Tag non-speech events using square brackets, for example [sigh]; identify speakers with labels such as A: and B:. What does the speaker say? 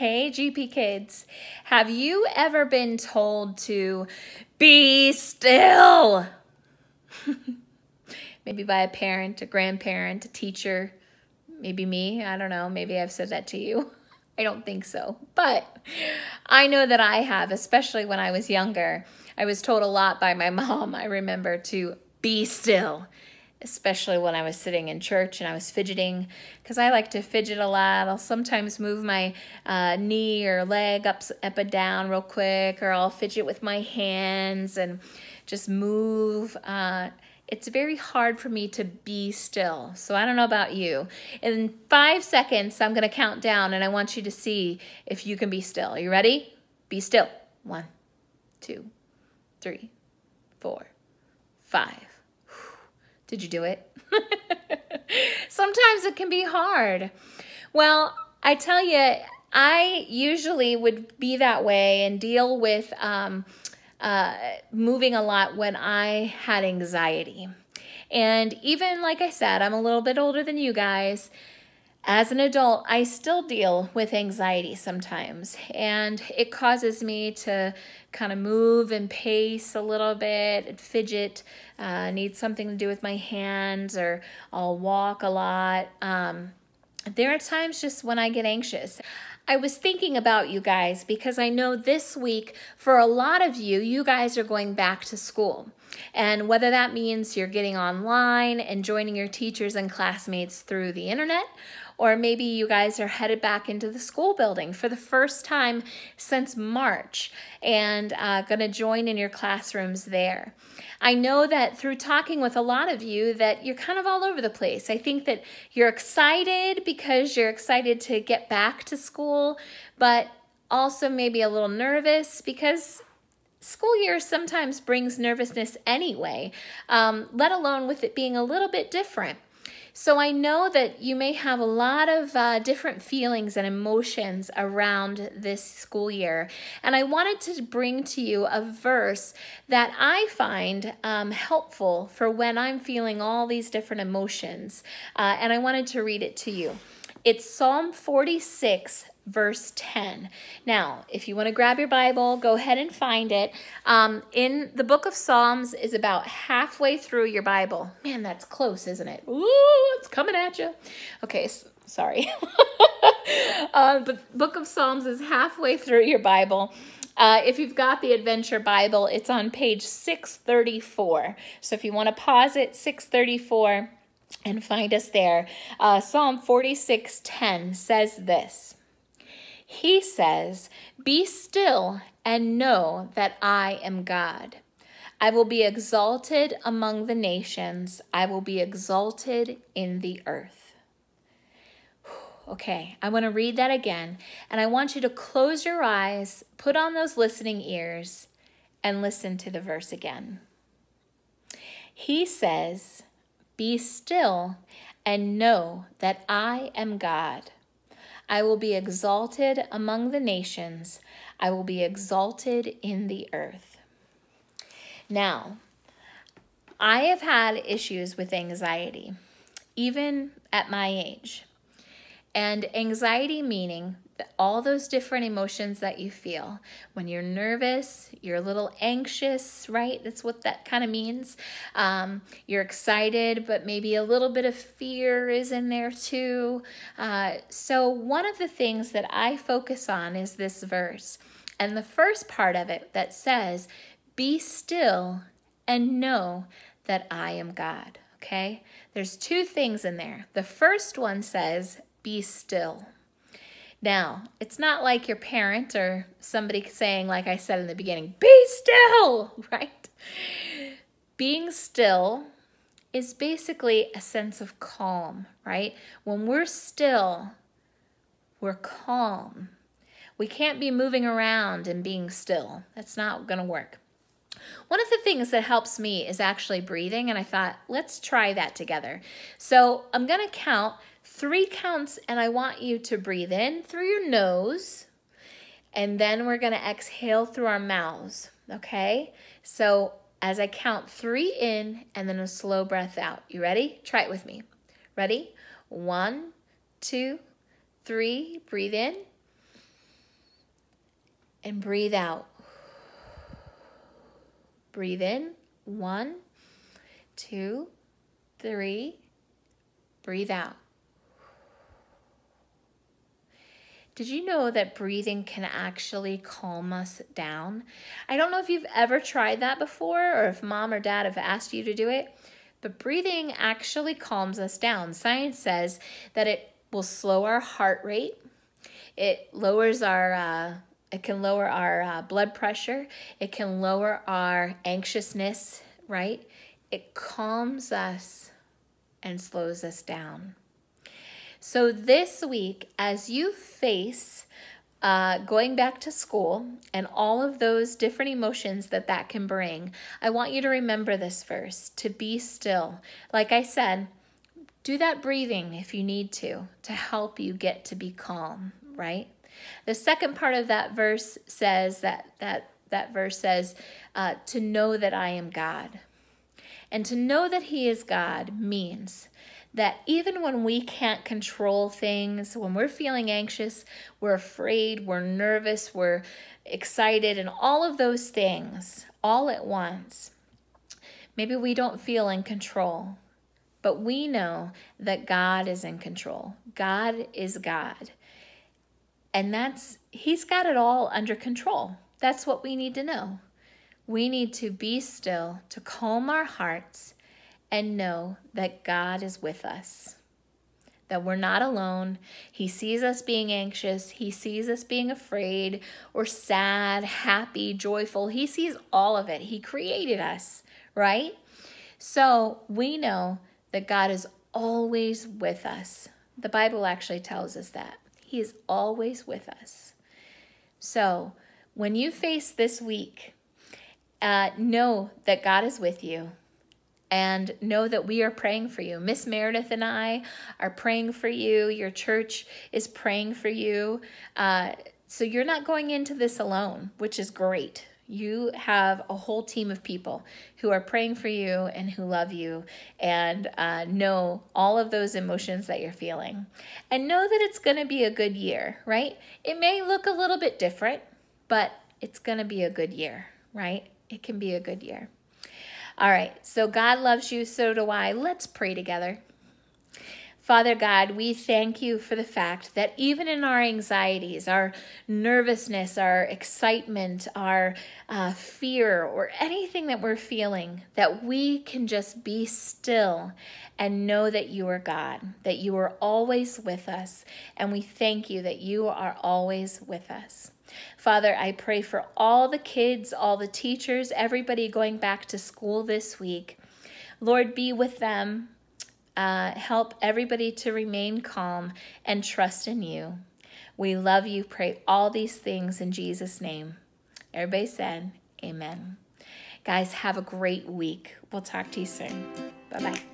A: Hey, GP kids. Have you ever been told to be still? [laughs] maybe by a parent, a grandparent, a teacher, maybe me. I don't know. Maybe I've said that to you. [laughs] I don't think so. But I know that I have, especially when I was younger. I was told a lot by my [laughs] mom, I remember, to be still especially when I was sitting in church and I was fidgeting, because I like to fidget a lot. I'll sometimes move my uh, knee or leg up, up and down real quick, or I'll fidget with my hands and just move. Uh, it's very hard for me to be still. So I don't know about you. In five seconds, I'm going to count down and I want you to see if you can be still. Are you ready? Be still. One, two, three, four, five did you do it? [laughs] Sometimes it can be hard. Well, I tell you, I usually would be that way and deal with um, uh, moving a lot when I had anxiety. And even like I said, I'm a little bit older than you guys as an adult, I still deal with anxiety sometimes, and it causes me to kind of move and pace a little bit fidget. Uh, need something to do with my hands, or I'll walk a lot. Um, there are times just when I get anxious. I was thinking about you guys because I know this week, for a lot of you, you guys are going back to school. And whether that means you're getting online and joining your teachers and classmates through the internet, or maybe you guys are headed back into the school building for the first time since March and uh, going to join in your classrooms there. I know that through talking with a lot of you that you're kind of all over the place. I think that you're excited because you're excited to get back to school, but also maybe a little nervous because school year sometimes brings nervousness anyway, um, let alone with it being a little bit different. So I know that you may have a lot of uh, different feelings and emotions around this school year. And I wanted to bring to you a verse that I find um, helpful for when I'm feeling all these different emotions. Uh, and I wanted to read it to you. It's Psalm 46, verse 10. Now, if you want to grab your Bible, go ahead and find it. Um, in the book of Psalms is about halfway through your Bible. Man, that's close, isn't it? Ooh, it's coming at you. Okay, sorry. [laughs] uh, the book of Psalms is halfway through your Bible. Uh, if you've got the Adventure Bible, it's on page 634. So if you want to pause it, 634 and find us there. Uh, Psalm 46:10 says this. He says, Be still and know that I am God. I will be exalted among the nations, I will be exalted in the earth. [sighs] Okay, I want to read that again, and I want you to close your eyes, put on those listening ears, and listen to the verse again. He says, Be still and know that I am God. I will be exalted among the nations. I will be exalted in the earth. Now, I have had issues with anxiety, even at my age. And anxiety meaning all those different emotions that you feel. When you're nervous, you're a little anxious, right? That's what that kind of means. Um, you're excited, but maybe a little bit of fear is in there too. Uh, so, one of the things that I focus on is this verse. And the first part of it that says, Be still and know that I am God. Okay? There's two things in there. The first one says, Be still. Now, it's not like your parent or somebody saying, like I said in the beginning, be still, [laughs] right? Being still is basically a sense of calm, right? When we're still, we're calm. We can't be moving around and being still. That's not going to work. One of the things that helps me is actually breathing, and I thought, let's try that together. So I'm going to count three counts, and I want you to breathe in through your nose, and then we're going to exhale through our mouths, okay? So as I count three in and then a slow breath out. You ready? Try it with me. Ready? One, two, three. Breathe in. and breathe out. Breathe in. One, two, three. Breathe out. Did you know that breathing can actually calm us down? I don't know if you've ever tried that before or if mom or dad have asked you to do it, but breathing actually calms us down. Science says that it will slow our heart rate, it lowers our uh, it can lower our uh, blood pressure. It can lower our anxiousness, right? It calms us and slows us down. So, this week, as you face uh, going back to school and all of those different emotions that that can bring, I want you to remember this verse to be still. Like I said, do that breathing if you need to to help you get to be calm, right? The second part of that verse says that that that verse says uh, to know that I am God. And to know that He is God means that even when we can't control things, when we're feeling anxious, we're afraid, we're nervous, we're excited, and all of those things all at once, maybe we don't feel in control. But we know that God is in control. God is God. And that's, He's got it all under control. That's what we need to know. We need to be still, to calm our hearts, and know that God is with us, that we're not alone. He sees us being anxious, He sees us being afraid or sad, happy, joyful. He sees all of it. He created us, right? So we know that God is always with us. The Bible actually tells us that. He is always with us. So when you face this week, uh, know that God is with you and know that we are praying for you. Miss Meredith and I are praying for you. Your church is praying for you. Uh, so you're not going into this alone, which is great. You have a whole team of people who are praying for you and who love you and uh, know all of those emotions that you're feeling. And know that it's going to be a good year, right? It may look a little bit different, but it's going to be a good year, right? It can be a good year. All right, so God loves you, so do I. Let's pray together. Father God, we thank you for the fact that even in our anxieties, our nervousness, our excitement, our uh, fear, or anything that we're feeling, that we can just be still and know that you are God, that you are always with us. And we thank you that you are always with us. Father, I pray for all the kids, all the teachers, everybody going back to school this week. Lord, be with them uh, help everybody to remain calm and trust in you. We love you. Pray all these things in Jesus' name. Everybody said, Amen. Guys, have a great week. We'll talk to you soon. Bye bye.